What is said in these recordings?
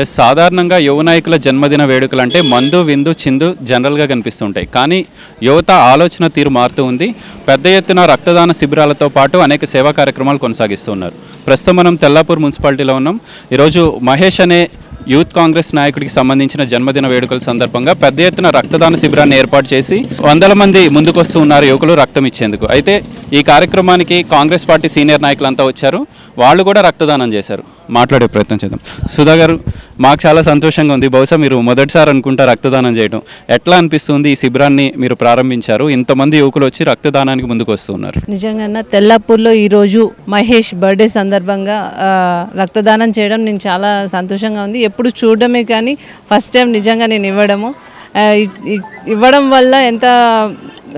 Yes సాధారణంగా యువ నాయకుల జన్మదిన వేడుకలు అంటే మందు విందు చిందు జనరల్గా కనిపిస్తుంటాయి. కానీ యువత ఆలోచన తీరు మారుతూ ఉంది. పెద్ద ఎత్తున రక్తదాన శిబిరాలతో పాటు అనేక సేవా కార్యక్రమాలు కొనసాగిస్తున్నారు ప్రస్తుతం మనం తెల్లాపూర్ మున్సిపాలిటీలో ఉన్నాం. ఈరోజు మహేష్ అనే యూత్ కాంగ్రెస్ నాయకుడికి సంబంధించిన జన్మదిన వేడుకల సందర్భంగా పెద్ద ఎత్తున రక్తదాన శిబిరాన్ని ఏర్పాటు చేసి వందల మంది ముందుకొస్తూ ఉన్నారు యువకులు రక్తం ఇచ్చేందుకు. అయితే ఈ కార్యక్రమానికి కాంగ్రెస్ పార్టీ సీనియర్ నాయకులంతా వచ్చారు. వాళ్ళు కూడా రక్తదానం చేశారు. మాట్లాడే ప్రయత్నం చేద్దాం. సుధా గారు మాకు చాలా సంతోషంగా ఉంది. బహుశా మీరు మొదటిసారి అనుకుంటా రక్తదానం చేయడం ఎట్లా అనిపిస్తుంది ఈ శిబిరాన్ని మీరు ప్రారంభించారు? ఇంతమంది యువకులు వచ్చి రక్తదానానికి ముందుకు వస్తున్నారు నిజంగా తెల్లాపూర్లో ఈరోజు మహేష్ బర్త్డే సందర్భంగా రక్తదానం చేయడం నేను చాలా సంతోషంగా ఉంది. ఎప్పుడు చూడడమే కానీ ఫస్ట్ టైం నిజంగా నేను ఇవ్వడము. ఇవ్వడం వల్ల ఎంత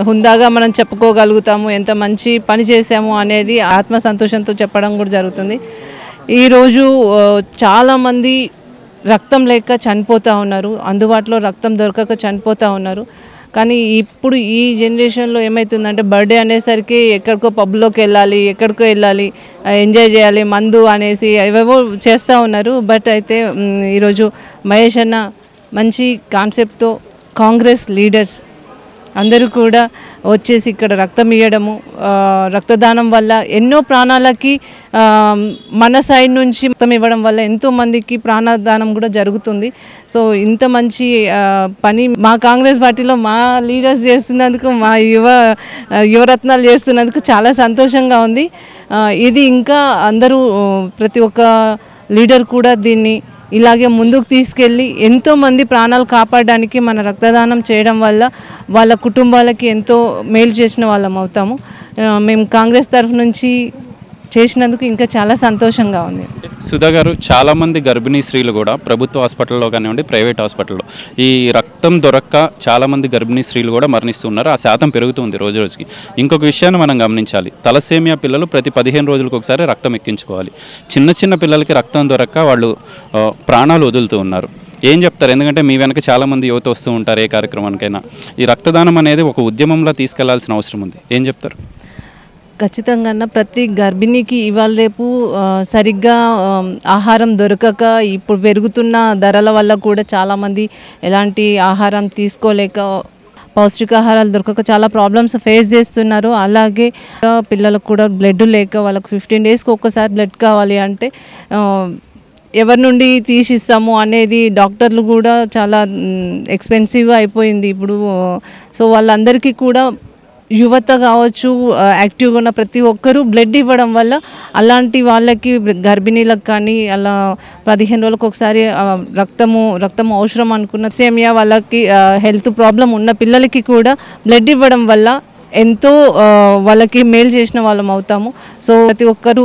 హుందాగా మనం చెప్పుకోగలుగుతాము ఎంత మంచి పని చేసాము అనేది ఆత్మ సంతోషంతో చెప్పడం కూడా జరుగుతుంది. ఈరోజు చాలామంది రక్తం లేక చనిపోతూ ఉన్నారు. అందుబాటులో రక్తం దొరకక చనిపోతూ ఉన్నారు. కానీ ఇప్పుడు ఈ జనరేషన్లో ఏమవుతుందంటే బర్త్డే అనేసరికి ఎక్కడికో పబ్లోకి వెళ్ళాలి ఎక్కడికో వెళ్ళాలి ఎంజాయ్ చేయాలి మందు అనేసి ఏవేవో చేస్తూ ఉన్నారు. బట్ అయితే ఈరోజు మహేష్ అన్న మంచి కాన్సెప్ట్తో కాంగ్రెస్ లీడర్స్ అందరూ కూడా వచ్చేసి ఇక్కడ రక్తం ఇవ్వడము రక్తదానం వల్ల ఎన్నో ప్రాణాలకి మన సైడ్ నుంచి రక్తం ఇవ్వడం వల్ల ఎంతో మందికి ప్రాణదానం కూడా జరుగుతుంది. సో ఇంత మంచి పని మా కాంగ్రెస్ పార్టీలో మా లీడర్స్ చేస్తున్నందుకు మా యువ యువరత్నాలు చేస్తున్నందుకు చాలా సంతోషంగా ఉంది. ఇది ఇంకా అందరూ ప్రతి ఒక్క లీడర్ కూడా దీన్ని ఇలాగే ముందుకు తీసుకెళ్ళి ఎంతోమంది ప్రాణాలు కాపాడడానికి మన రక్తదానం చేయడం వల్ల వాళ్ళ కుటుంబాలకి ఎంతో మేలు చేసిన వాళ్ళం అవుతాము. మేము కాంగ్రెస్ తరఫు నుంచి చేసినందుకు ఇంకా చాలా సంతోషంగా ఉంది. సుధా గారు చాలామంది గర్భిణీ స్త్రీలు కూడా ప్రభుత్వ హాస్పిటల్లో కానివ్వండి ప్రైవేట్ హాస్పిటల్లో ఈ రక్తం దొరక్క చాలామంది గర్భిణీ స్త్రీలు కూడా మరణిస్తున్నారు. ఆ శాతం పెరుగుతుంది రోజు రోజుకి. ఇంకొక విషయాన్ని మనం గమనించాలి. తలసేమియా పిల్లలు ప్రతి పదిహేను రోజులకు ఒకసారి రక్తం ఎక్కించుకోవాలి. చిన్న చిన్న పిల్లలకి రక్తం దొరక్క వాళ్ళు ప్రాణాలు వదులుతూ ఉన్నారు. ఏం చెప్తారు? ఎందుకంటే మీ వెనక చాలామంది యువత వస్తూ ఉంటారు ఏ కార్యక్రమానికైనా. ఈ రక్తదానం అనేది ఒక ఉద్యమంలో తీసుకెళ్ళాల్సిన అవసరం ఉంది. ఏం చెప్తారు? ఖచ్చితంగా ప్రతి గర్భిణికి ఇవాళ రేపు సరిగ్గా ఆహారం దొరకక ఇప్పుడు పెరుగుతున్న ధరల వల్ల కూడా చాలామంది ఎలాంటి ఆహారం తీసుకోలేక పౌష్టికాహారాలు దొరకక చాలా ప్రాబ్లమ్స్ ఫేస్ చేస్తున్నారు. అలాగే పిల్లలకు కూడా బ్లడ్ లేక వాళ్ళకి ఫిఫ్టీన్ డేస్కి ఒక్కసారి బ్లడ్ కావాలి అంటే ఎవరి నుండి తీసిస్తాము అనేది డాక్టర్లు కూడా చాలా ఎక్స్పెన్సివ్గా అయిపోయింది ఇప్పుడు. సో వాళ్ళందరికీ కూడా యువత కావచ్చు యాక్టివ్గా ఉన్న ప్రతి ఒక్కరూ బ్లడ్ ఇవ్వడం వల్ల అలాంటి వాళ్ళకి గర్భిణీలకు కానీ అలా పదిహేను రోజులకు ఒకసారి రక్తము రక్తము అవసరం అనుకున్న సేమియా వాళ్ళకి హెల్త్ ప్రాబ్లం ఉన్న పిల్లలకి కూడా బ్లడ్ ఇవ్వడం వల్ల ఎంతో వాళ్ళకి మేలు చేసిన వాళ్ళం అవుతాము. సో ప్రతి ఒక్కరూ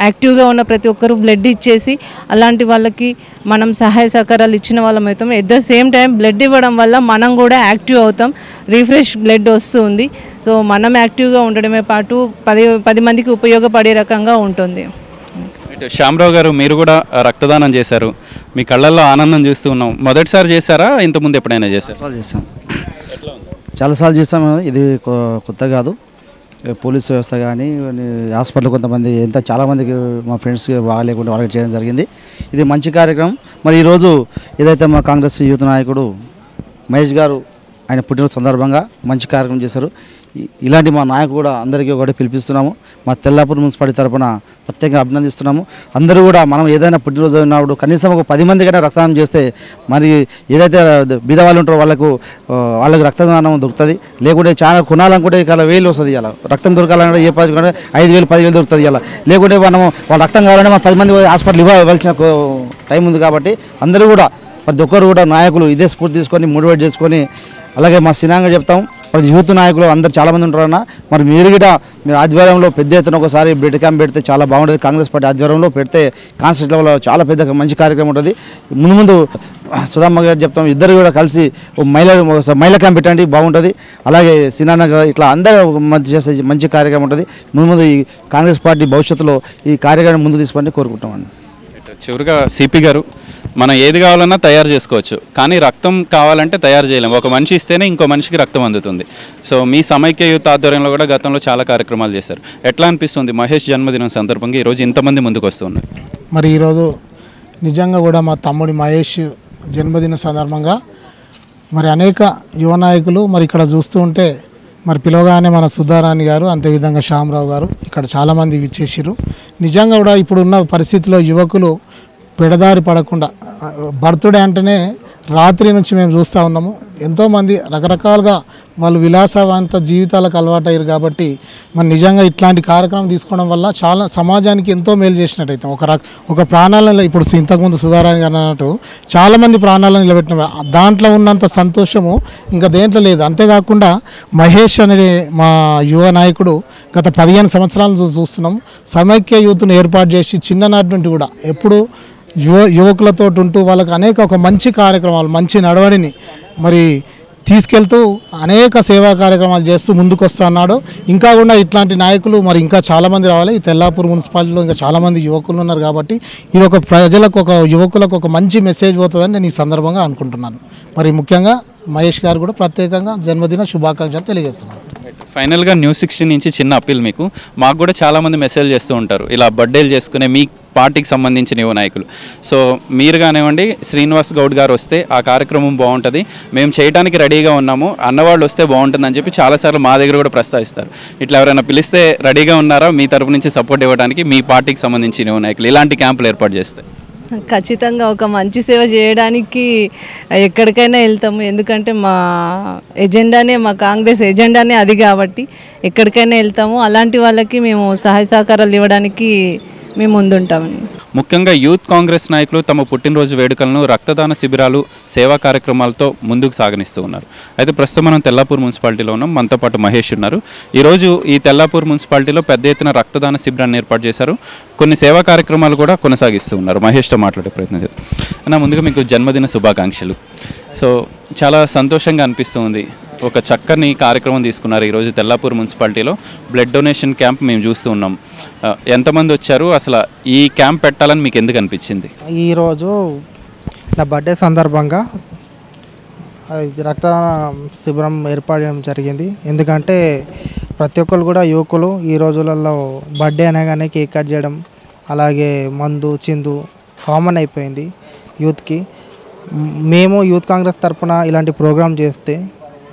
యాక్టివ్గా ఉన్న ప్రతి ఒక్కరూ బ్లడ్ ఇచ్చేసి అలాంటి వాళ్ళకి మనం సహాయ సహకారాలు ఇచ్చిన వాళ్ళం అవుతాం. At the same time blood ఇవ్వడం వల్ల మనం కూడా యాక్టివ్ అవుతాం. రీఫ్రెష్ బ్లడ్ వస్తుంది. సో మనం యాక్టివ్గా ఉండడమే పాటు పది పది మందికి ఉపయోగపడే రకంగా ఉంటుంది. శ్యామరావు గారు మీరు కూడా రక్తదానం చేశారు. మీ కళ్ళల్లో ఆనందం చూస్తూ ఉన్నాం. మొదటిసారి చేశారా? ఇంతకుముందు ఎప్పుడైనా చేశారు? చాలాసార్లు చేస్తాం చాలాసార్లు చేస్తాం ఇది కొ- కొత్త కాదు. పోలీస్ వ్యవస్థ కానీ హాస్పిటల్ కొంతమంది ఎంత చాలామందికి మా ఫ్రెండ్స్కి బాగాలేకుండా వాళ్ళకి చేయడం జరిగింది. ఇది మంచి కార్యక్రమం. మరి ఈరోజు ఏదైతే మా కాంగ్రెస్ యూత్ నాయకుడు మహేష్ గారు ఆయన పుట్టిన సందర్భంగా మంచి కార్యక్రమం చేశారు. ఇలాంటి మా నాయకు కూడా అందరికీ ఒకటి పిలిపిస్తున్నాము. మా తెల్లాపూర్ మున్సిపాలిటీ తరఫున ప్రత్యేకంగా అభినందిస్తున్నాము. అందరూ కూడా మనం ఏదైనా పుట్టినరోజు ఉన్నప్పుడు కనీసం ఒక పది మందికైనా రక్తదానం చేస్తే మరి ఏదైతే బీద వాళ్ళు ఉంటారో వాళ్ళకు వాళ్ళకి రక్తదానం దొరుకుతుంది. లేకుంటే చాలా కొనాలనుకుంటే ఇక వేలు వస్తుంది ఇలా రక్తం దొరకాలంటే ఏ పది ఐదు వేలు పదివేలు దొరుకుతుంది ఇలా లేకుంటే మనము వాళ్ళ రక్తం కావాలంటే మనం పది మంది హాస్పిటల్ ఇవ్వవలసిన కో- టైం ఉంది కాబట్టి అందరూ కూడా ప్రతి ఒక్కరు కూడా నాయకులు ఇదే స్ఫూర్తి తీసుకొని మోటివేట్ చేసుకొని అలాగే మా సినాంగా చెప్తాం. ప్రతి యూత్ నాయకులు అందరు చాలామంది ఉంటారన్న మరి మీరు కూడా మీరు ఆధ్వర్యంలో పెద్ద ఎత్తున ఒకసారి బ్లడ్ క్యాంప్ పెడితే చాలా బాగుంటుంది. కాంగ్రెస్ పార్టీ ఆధ్వర్యంలో పెడితే కాన్స్టెన్స్ లెవెల్లో చాలా పెద్ద మంచి కార్యక్రమం ఉంటుంది. ముందు ముందు సుధామ్మ గారు చెప్తాం ఇద్దరు కూడా కలిసి ఓ మహిళ క్యాంప్ పెట్టండి బాగుంటుంది. అలాగే సినాన్న ఇట్లా అందరూ మంచి చేస్తే మంచి కార్యక్రమం ఉంటుంది. ముందు ముందు ఈ కాంగ్రెస్ పార్టీ భవిష్యత్తులో ఈ కార్యక్రమం ముందు తీసుకోండి కోరుకుంటామండి చివరిగా సిపి గారు మనం ఏది కావాలన్నా తయారు చేసుకోవచ్చు. కానీ రక్తం కావాలంటే తయారు చేయలేము ఒక మనిషి ఇస్తేనే ఇంకో మనిషికి రక్తం అందుతుంది. సో మీ సమైక్య యూత్ ఆధ్వర్యంలో కూడా గతంలో చాలా కార్యక్రమాలు చేశారు. ఎట్లా అనిపిస్తుంది మహేష్ జన్మదినం సందర్భంగా ఈరోజు ఇంతమంది ముందుకు వస్తున్నారు? మరి ఈరోజు నిజంగా కూడా మా తమ్ముడి మహేష్ జన్మదిన సందర్భంగా మరి అనేక యువ నాయకులు మరి ఇక్కడ చూస్తూ ఉంటే మరి పిలవగానే మన సుధారాణి గారు అంతేవిధంగా శ్యామరావు గారు ఇక్కడ చాలామంది విచ్చేసారు నిజంగా కూడా ఇప్పుడున్న పరిస్థితిలో యువకులు పెడదారి పడకుండా బర్త్డే అంటేనే రాత్రి నుంచి మేము చూస్తూ ఉన్నాము. ఎంతోమంది రకరకాలుగా వాళ్ళు విలాసవంత జీవితాలకు అలవాటయ్యారు కాబట్టి మరి నిజంగా ఇట్లాంటి కార్యక్రమం తీసుకోవడం వల్ల చాలా సమాజానికి ఎంతో మేలు చేసినట్టయితే ఒక రక ఒక ప్రాణాలను ఇప్పుడు ఇంతకుముందు సుధారాణి గారు అన్నట్టు చాలామంది ప్రాణాలను నిలబెట్టిన దాంట్లో ఉన్నంత సంతోషము ఇంకా దేంట్లో లేదు. అంతేకాకుండా మహేష్ అనే మా యువ నాయకుడు గత పదిహేను సంవత్సరాలను చూస్తున్నాం సమైక్య యూత్ను ఏర్పాటు చేసి చిన్ననాటి నుండి కూడా ఎప్పుడు యువ యువకులతో ఉంటూ వాళ్ళకి అనేక ఒక మంచి కార్యక్రమాలు మంచి నడవడిని మరి తీసుకెళ్తూ అనేక సేవా కార్యక్రమాలు చేస్తూ ముందుకు అన్నాడు ఇంకా కూడా ఇట్లాంటి నాయకులు మరి ఇంకా చాలామంది రావాలి. ఈ తెల్లాపూర్ మున్సిపాలిటీలో ఇంకా చాలామంది యువకులు ఉన్నారు కాబట్టి ఇది ఒక ప్రజలకు ఒక యువకులకు ఒక మంచి మెసేజ్ పోతుందని నేను ఈ సందర్భంగా అనుకుంటున్నాను. మరి ముఖ్యంగా మహేష్ గారు కూడా ప్రత్యేకంగా జన్మదిన శుభాకాంక్షలు తెలియజేస్తున్నాను ఫైనల్గా న్యూస్ సిక్స్టీన్ నుంచి చిన్న అప్పీల్ మీకు. మాకు కూడా చాలామంది మెసేజ్ చేస్తూ ఉంటారు. ఇలా బర్త్డేలు చేసుకునే మీ పార్టీకి సంబంధించిన యువ నాయకులు. సో మీరు కానివ్వండి శ్రీనివాస్ గౌడ్ గారు వస్తే ఆ కార్యక్రమం బాగుంటుంది. మేము చేయడానికి రెడీగా ఉన్నాము. అన్నవాళ్ళు వస్తే బాగుంటుందని చెప్పి చాలాసార్లు మా దగ్గర కూడా ప్రస్తావిస్తారు. ఇట్లా ఎవరైనా పిలిస్తే రెడీగా ఉన్నారా? మీ తరపు నుంచి సపోర్ట్ ఇవ్వడానికి మీ పార్టీకి సంబంధించిన యువ నాయకులు ఇలాంటి క్యాంపులు ఏర్పాటు చేస్తే. ఖచ్చితంగా ఒక మంచి సేవ చేయడానికి ఎక్కడికైనా వెళ్తాము. ఎందుకంటే మా ఎజెండానే మా కాంగ్రెస్ ఎజెండానే అది కాబట్టి ఎక్కడికైనా వెళ్తాము. అలాంటి వాళ్ళకి మేము సహాయ సహకారాలు ఇవ్వడానికి మేము ముందుంటామని ముఖ్యంగా యూత్ కాంగ్రెస్ నాయకులు తమ పుట్టినరోజు వేడుకలను రక్తదాన శిబిరాలు సేవా కార్యక్రమాలతో ముందుకు సాగనిస్తూ ఉన్నారు. అయితే ప్రస్తుతం మనం తెల్లాపూర్ మున్సిపాలిటీలో ఉన్నాం. మనతో పాటు మహేష్ ఉన్నారు. ఈరోజు ఈ తెల్లాపూర్ మున్సిపాలిటీలో పెద్ద ఎత్తున రక్తదాన శిబిరాన్ని ఏర్పాటు చేశారు. కొన్ని సేవా కార్యక్రమాలు కూడా కొనసాగిస్తూ ఉన్నారు. మహేష్తో మాట్లాడే ప్రయత్నం చేద్దాం. అన్న ముందుగా మీకు జన్మదిన శుభాకాంక్షలు. సో చాలా సంతోషంగా అనిపిస్తుంది ఒక చక్కని కార్యక్రమం తీసుకున్నారు ఈరోజు తెల్లాపూర్ మున్సిపాలిటీలో. బ్లడ్ డొనేషన్ క్యాంప్ మేము చూస్తూ ఉన్నాం. ఎంతమంది వచ్చారు? అసలు ఈ క్యాంప్ పెట్టాలని మీకు ఎందుకు అనిపించింది? ఈరోజు నా బర్త్డే సందర్భంగా ఇది రక్తదాన శిబిరం ఏర్పాటు చేయడం జరిగింది. ఎందుకంటే ప్రతి ఒక్కరు కూడా యువకులు ఈ రోజులలో బర్త్డే అనగానే కేక్ కట్ చేయడం అలాగే మందు చిందు కామన్ అయిపోయింది యూత్కి. మేము యూత్ కాంగ్రెస్ తరఫున ఇలాంటి ప్రోగ్రామ్ చేస్తే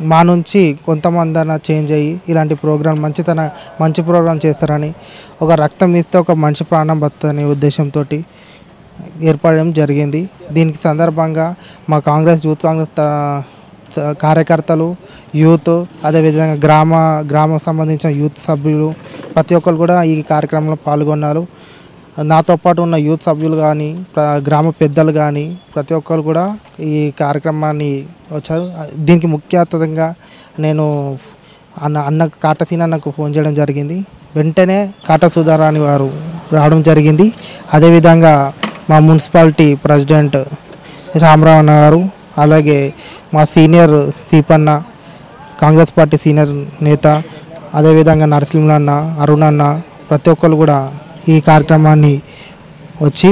మా నుంచి కొంతమంది అన్న చేంజ్ అయ్యి ఇలాంటి ప్రోగ్రాం మంచితన మంచి ప్రోగ్రాం చేస్తారని ఒక రక్తం ఇస్తే ఒక మంచి ప్రాణం బతుందనే ఉద్దేశంతో ఏర్పడడం జరిగింది. దీనికి సందర్భంగా మా కాంగ్రెస్ యూత్ కాంగ్రెస్ త- కార్యకర్తలు యూత్ అదేవిధంగా గ్రామ గ్రామం సంబంధించిన యూత్ సభ్యులు ప్రతి ఒక్కరు కూడా ఈ కార్యక్రమంలో పాల్గొన్నారు. నాతో పాటు ఉన్న యూత్ సభ్యులు కానీ గ్రామ పెద్దలు కానీ ప్రతి ఒక్కరు కూడా ఈ కార్యక్రమాన్ని వచ్చారు. దీనికి ముఖ్య నేను అన్న అన్న కాటసీన నాకు ఫోన్ చేయడం జరిగింది. వెంటనే కాట సుధారాణి వారు రావడం జరిగింది. అదేవిధంగా మా మున్సిపాలిటీ ప్రెసిడెంట్ రామరావణ గారు అలాగే మా senior Seepanna Congress party senior నేత అదేవిధంగా నరసింహన్న అరుణన్న అరుణ్ అన్న ప్రతి ఒక్కరు కూడా ఈ కార్యక్రమాన్ని వచ్చి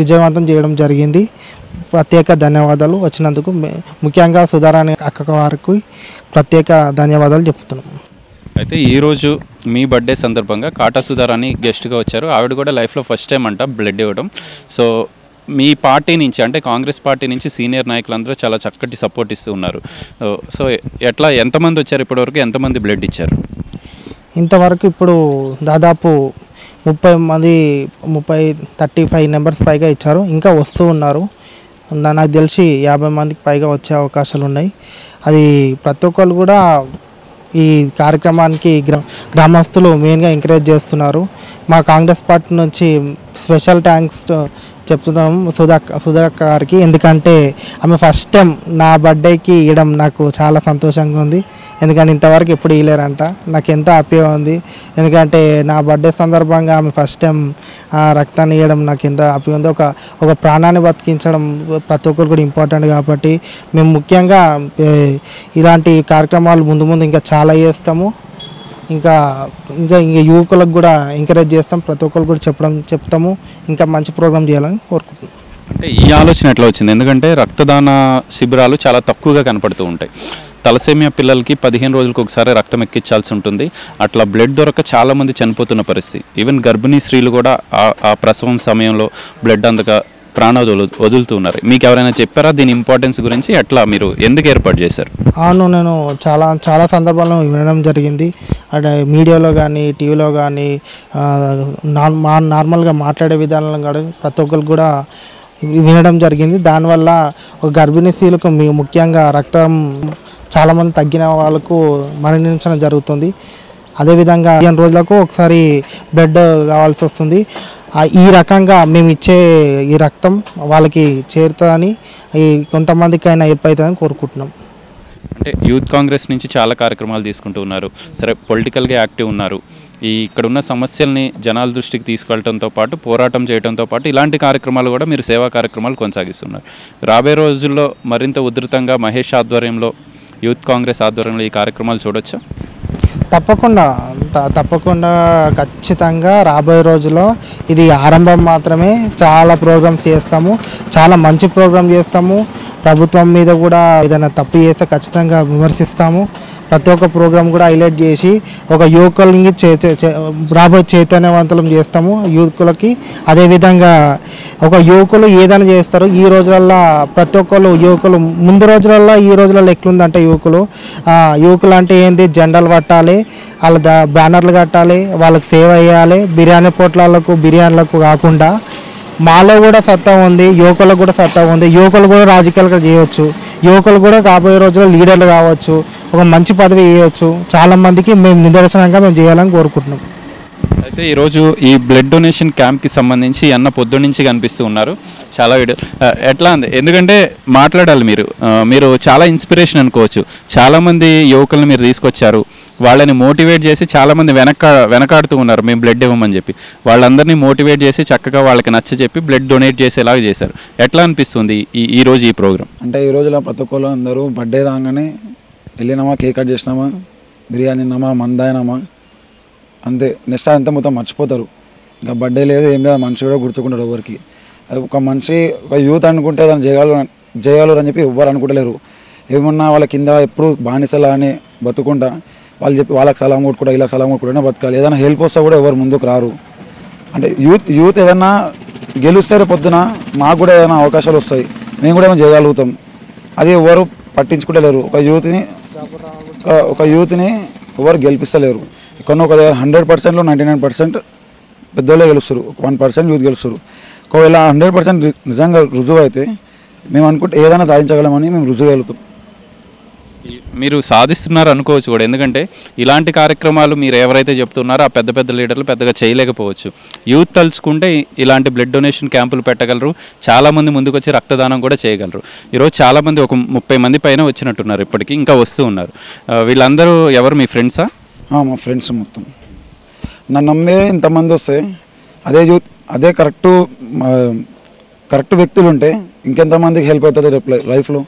విజయవంతం చేయడం జరిగింది. ప్రత్యేక ధన్యవాదాలు వచ్చినందుకు. ముఖ్యంగా సుధారాణి అక్క వారికి ప్రత్యేక ధన్యవాదాలు చెప్తున్నాం. అయితే ఈరోజు మీ బర్త్డే సందర్భంగా కాటా సుధారాని గెస్ట్గా వచ్చారు. ఆవిడ కూడా లైఫ్లో ఫస్ట్ టైం అంట బ్లడ్ ఇవ్వడం. సో మీ పార్టీ నుంచి అంటే కాంగ్రెస్ పార్టీ నుంచి సీనియర్ నాయకులందరూ చాలా చక్కటి సపోర్ట్ ఇస్తూ ఉన్నారు. సో ఎట్లా ఎంతమంది వచ్చారు ఇప్పటివరకు? ఎంతమంది బ్లడ్ ఇచ్చారు? ఇంతవరకు ఇప్పుడు దాదాపు ముప్పై మంది ముప్పై థర్టీ ఫైవ్ నెంబర్స్ పైగా ఇచ్చారు. ఇంకా వస్తూ ఉన్నారు. నాకు తెలిసి యాభై మందికి పైగా వచ్చే అవకాశాలు ఉన్నాయి. అది ప్రతి ఒక్కరు కూడా ఈ కార్యక్రమానికి గ్రా గ్రామస్తులు మెయిన్గా ఎంకరేజ్ చేస్తున్నారు. మా కాంగ్రెస్ పార్టీ నుంచి స్పెషల్ థ్యాంక్స్ చెప్తున్నాం సుధా సుధా గారికి. ఎందుకంటే ఆమె ఫస్ట్ టైం నా బర్త్డేకి ఇవ్వడం నాకు చాలా సంతోషంగా ఉంది. ఎందుకంటే ఇంతవరకు ఎప్పుడు ఇవ్వలేరంట నాకు ఎంతో హ్యాపీగా ఉంది. ఎందుకంటే నా బర్త్డే సందర్భంగా ఆమె ఫస్ట్ టైం ఆ రక్తాన్ని ఇవ్వడం నాకు ఎంతో హ్యాపీగా ఉంది. ఒక ఒక ప్రాణాన్ని బతికించడం ప్రతి ఒక్కరు కూడా ఇంపార్టెంట్ కాబట్టి మేము ముఖ్యంగా ఇలాంటి కార్యక్రమాలు ముందు ముందు ఇంకా చాలా చేస్తాము. ఇంకా ఇంకా ఇంకా యువకులకు కూడా ఎంకరేజ్ చేస్తాం. ప్రతి ఒక్కరు కూడా చెప్పడం చెప్తాము. ఇంకా మంచి ప్రోగ్రామ్ చేయాలని కోరుకుంటున్నాం. అంటే ఈ ఆలోచన ఎట్లా వచ్చింది? ఎందుకంటే రక్తదాన శిబిరాలు చాలా తక్కువగా కనపడుతూ ఉంటాయి. తలసేమియా పిల్లలకి పదిహేను రోజులకు ఒకసారి రక్తం ఎక్కించాల్సి ఉంటుంది. అట్లా బ్లడ్ దొరక చాలామంది చనిపోతున్న పరిస్థితి. ఈవెన్ గర్భిణీ స్త్రీలు కూడా ఆ- ప్రసవం సమయంలో బ్లడ్ అందక ప్రాణాలు వదులు- వదులుతూ ఉన్నారు. మీకు ఎవరైనా చెప్పారా దీని ఇంపార్టెన్స్ గురించి? ఎట్లా మీరు ఎందుకు ఏర్పాటు చేశారు? అవును నేను చాలా చాలా సందర్భాల్లో వినడం జరిగింది. అంటే మీడియాలో కానీ టీవీలో కానీ మా నార్మల్గా మాట్లాడే విధానం కానీ ప్రతి ఒక్కరు కూడా వినడం జరిగింది. దానివల్ల ఒక గర్భిణీ స్త్రీలకు మీ- ముఖ్యంగా రక్తం చాలామంది తగ్గిన వాళ్ళకు మరణించడం జరుగుతుంది. అదేవిధంగా పదిహేను రోజులకు ఒకసారి బ్లడ్ కావాల్సి వస్తుంది. ఈ రకంగా మేము ఇచ్చే ఈ రక్తం వాళ్ళకి చేరుతుందని ఈ కొంతమందికైనా అయిపోతుందని కోరుకుంటున్నాం. అంటే యూత్ కాంగ్రెస్ నుంచి చాలా కార్యక్రమాలు తీసుకుంటూ ఉన్నారు. సరే పొలిటికల్గా యాక్టివ్ ఉన్నారు. ఈ ఇక్కడ ఉన్న సమస్యల్ని జనాల దృష్టికి తీసుకెళ్ళడంతో పాటు పోరాటం చేయడంతో పాటు ఇలాంటి కార్యక్రమాలు కూడా మీరు సేవా కార్యక్రమాలు కొనసాగిస్తున్నారు. రాబోయే రోజుల్లో మరింత ఉధృతంగా మహేష్ ఆధ్వర్యంలో యూత్ కాంగ్రెస్ ఆధ్వర్యంలో ఈ కార్యక్రమాలు చూడొచ్చా. తప్పకుండా తప్పకుండా ఖచ్చితంగా రాబోయే రోజుల్లో ఇది ఆరంభం మాత్రమే. చాలా ప్రోగ్రామ్స్ చేస్తాము చాలా మంచి ప్రోగ్రామ్ చేస్తాము. ప్రభుత్వం మీద కూడా ఏదైనా తప్పు చేస్తే ఖచ్చితంగా విమర్శిస్తాము. ప్రతి ఒక్క ప్రోగ్రామ్ కూడా హైలైట్ చేసి ఒక యువకులకి చే రాబోయే చైతన్యవంతులం చేస్తాము. యువకులకి అదేవిధంగా ఒక యువకులు ఏదైనా చేస్తారు ఈ రోజులల్లో ప్రతి ఒక్కరు యువకులు ముందు రోజులల్లో ఈ రోజులలో ఎట్లుందంటే యువకులు యువకులు అంటే ఏంది? జెండాలు పట్టాలి వాళ్ళ ద బ్యానర్లు కట్టాలి వాళ్ళకి సేవ చేయాలి బిర్యానీ పొట్లాలకు బిర్యానీలకు కాకుండా మాలో కూడా సత్తా ఉంది యువకులకు కూడా సత్తా ఉంది యువకులు కూడా రాజకీయాలుగా చేయవచ్చు యువకులు కూడా కాబోయే రోజుల్లో లీడర్లు కావచ్చు ఒక మంచి పదవి ఇవ్వచ్చు చాలా మందికి మేము నిదర్శనంగా మేము చేయాలని కోరుకుంటున్నాం. అయితే ఈరోజు ఈ బ్లడ్ డొనేషన్ క్యాంప్కి సంబంధించి అన్న పొద్దు నుంచి కనిపిస్తూ ఉన్నారు. చాలా వీడియో ఎట్లా ఉంది ఎందుకంటే మాట్లాడాలి మీరు. మీరు చాలా ఇన్స్పిరేషన్ అనుకోవచ్చు. చాలామంది యువకులను మీరు తీసుకొచ్చారు. వాళ్ళని మోటివేట్ చేసి చాలామంది వెనక వెనకాడుతూ ఉన్నారు మేము బ్లడ్ ఇవ్వమని చెప్పి. వాళ్ళందరినీ మోటివేట్ చేసి చక్కగా వాళ్ళకి నచ్చ చెప్పి బ్లడ్ డొనేట్ చేసేలాగా చేశారు. ఎట్లా అనిపిస్తుంది ఈ ఈ రోజు ఈ ప్రోగ్రామ్ అంటే ఈ రోజులో ప్రతి ఒక్కరు అందరూ బర్త్డే రాగానే వెళ్ళినామా కేక్ కట్ చేసినామా బిర్యానీ తిన్నామా మందాయినామా అంతే. నెక్స్ట్ అంతా మొత్తం మర్చిపోతారు. ఇంకా బర్త్డే లేదు ఏం లేదు మనిషి కూడా గుర్తుకుంటారు ఎవరికి. అది ఒక మనిషి ఒక యూత్ అనుకుంటే దాన్ని చేయాలి చేయగలరు అని చెప్పి ఎవ్వరు అనుకుంటలేరు. ఏమన్నా వాళ్ళ కింద ఎప్పుడు బానిసలా అని బతుకుంటా. వాళ్ళు చెప్పి వాళ్ళకి సలాం కొట్టుకుంటా ఇలా సలాం కొట్టుకుంటా బతకాలి. ఏదైనా హెల్ప్ వస్తే కూడా ఎవరు ముందుకు రారు. అంటే యూత్ యూత్ ఏదన్నా గెలుస్తే రేపు పొద్దున మాకు కూడా ఏదైనా అవకాశాలు వస్తాయి. మేము కూడా ఏమైనా చేయగలుగుతాం. అది ఎవరు పట్టించుకుంటలేరు ఒక యూత్ని ఒక- యూత్ని ఎవరు గెలిపిస్తలేరు. ఎక్కడో ఒక దగ్గర హండ్రెడ్ పర్సెంట్లో నైంటీ నైన్ పర్సెంట్ పెద్దోళ్ళే గెలుస్తారు. వన్ పర్సెంట్ యూత్ గెలుస్తారు. ఒకవేళ హండ్రెడ్ పర్సెంట్ నిజంగా రుజువు అయితే మేము అనుకుంటే ఏదైనా సాధించగలమని మేము రుజువుగలుగుతాం వెళ్తాం మీరు సాధిస్తున్నారు అనుకోవచ్చు కూడా. ఎందుకంటే ఇలాంటి కార్యక్రమాలు మీరు ఎవరైతే చెప్తున్నారో ఆ పెద్ద పెద్ద లీడర్లు పెద్దగా చేయలేకపోవచ్చు. యూత్ తలుచుకుంటే ఇలాంటి బ్లడ్ డొనేషన్ క్యాంపులు పెట్టగలరు. చాలామంది ముందుకు వచ్చి రక్తదానం కూడా చేయగలరు. ఈరోజు చాలామంది ఒక ముప్పై మంది పైన వచ్చినట్టున్నారు ఇప్పటికీ ఇంకా వస్తూ ఉన్నారు. వీళ్ళందరూ ఎవరు? మీ ఫ్రెండ్సా? మా ఫ్రెండ్స్ మొత్తం. నన్ను నమ్మే ఇంతమంది వస్తే అదే యూత్ అదే కరెక్ట్ కరెక్ట్ వ్యక్తులు ఉంటే ఇంకెంతమందికి హెల్ప్ అవుతుంది రేపు లైఫ్లో?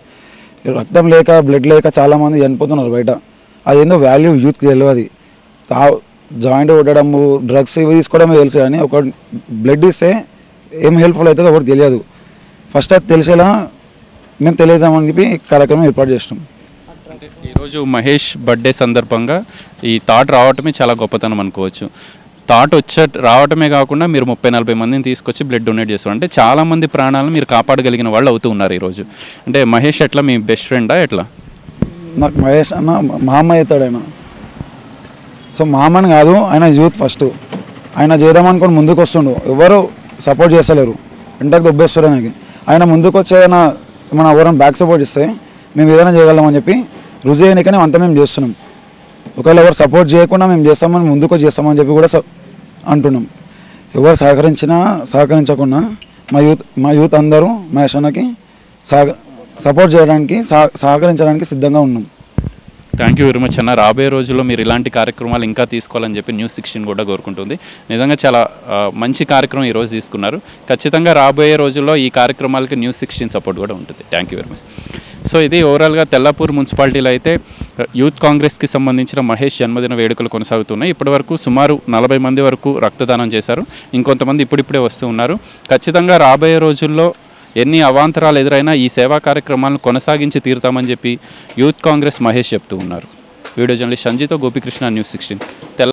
రక్తం లేక బ్లడ్ లేక చాలామంది చనిపోతున్నారు బయట. అదేందో వాల్యూ యూత్కి తెలియదు తా జాయింట్ కొట్టడము డ్రగ్స్ ఇవి తీసుకోవడమే తెలుసు కానీ ఒక బ్లడ్ ఇస్తే ఏం హెల్ప్ఫుల్ అవుతుందో ఒకటి తెలియదు. ఫస్ట్ అది తెలిసేలా మేము తెలియదామని చెప్పి కార్యక్రమం ఏర్పాటు చేసినాం. ఈరోజు మహేష్ బర్త్డే సందర్భంగా ఈ థాట్ రావటమే చాలా గొప్పతనం అనుకోవచ్చు. థాట్ వచ్చే రావటమే కాకుండా మీరు ముప్పై నలభై మందిని తీసుకొచ్చి బ్లడ్ డొనేట్ చేస్తారు అంటే చాలామంది ప్రాణాలను మీరు కాపాడగలిగిన వాళ్ళు అవుతూ ఉన్నారు ఈరోజు అంటే మహేష్ ఎట్లా మీ బెస్ట్ ఫ్రెండా ఎట్లా? నాకు మహేష్ అన్న మా అమ్మ అవుతాడు ఆయన. సో మా అమ్మని కాదు ఆయన యూత్ ఫస్ట్ ఆయన చేద్దామనుకొని ముందుకు వస్తుండు. ఎవరు సపోర్ట్ చేస్తలేరు. ఇంటకు దొబ్బేస్తారు ఆయనకి. ఆయన ముందుకు వచ్చి మన ఎవరైనా బ్యాక్ సపోర్ట్ ఇస్తే మేము ఏదైనా చేయగలమని చెప్పి రుజువు కానీ అంతా మేము చేస్తున్నాం. ఒకవేళ ఎవరు సపోర్ట్ చేయకుండా మేము చేస్తామని ముందుకు చేస్తామని చెప్పి కూడా అంటున్నాం. ఎవరు సహకరించినా సహకరించకుండా మా యూత్ మా యూత్ అందరూ మహేష్ సహ సపోర్ట్ చేయడానికి సహ సహకరించడానికి సిద్ధంగా ఉన్నాం. థ్యాంక్ యూ వెరీ మచ్ అన్న. రాబోయే రోజుల్లో మీరు ఇలాంటి కార్యక్రమాలు ఇంకా తీసుకోవాలని చెప్పి న్యూస్ సిక్స్టీన్ కూడా కోరుకుంటుంది. నిజంగా చాలా మంచి కార్యక్రమం ఈరోజు తీసుకున్నారు. ఖచ్చితంగా రాబోయే రోజుల్లో ఈ కార్యక్రమాలకి న్యూస్ సిక్స్టీన్ సపోర్ట్ కూడా ఉంటుంది. Thank you very much so ఇది ఓవరాల్గా తెల్లాపూర్ మున్సిపాలిటీలో అయితే యూత్ కాంగ్రెస్కి సంబంధించిన మహేష్ జన్మదిన వేడుకలు కొనసాగుతున్నాయి. ఇప్పటివరకు సుమారు నలభై మంది వరకు రక్తదానం చేశారు. ఇంకొంతమంది ఇప్పుడిప్పుడే వస్తూ ఉన్నారు. ఖచ్చితంగా రాబోయే రోజుల్లో ఎన్ని అవాంతరాలు ఎదురైనా ఈ సేవా కార్యక్రమాలను కొనసాగించి తీరుతామని చెప్పి యూత్ కాంగ్రెస్ మహేష్ చెప్తూ ఉన్నారు. వీడియో జర్నలిస్ట్ సంజీతో గోపికృష్ణ న్యూస్ సిక్స్టీన్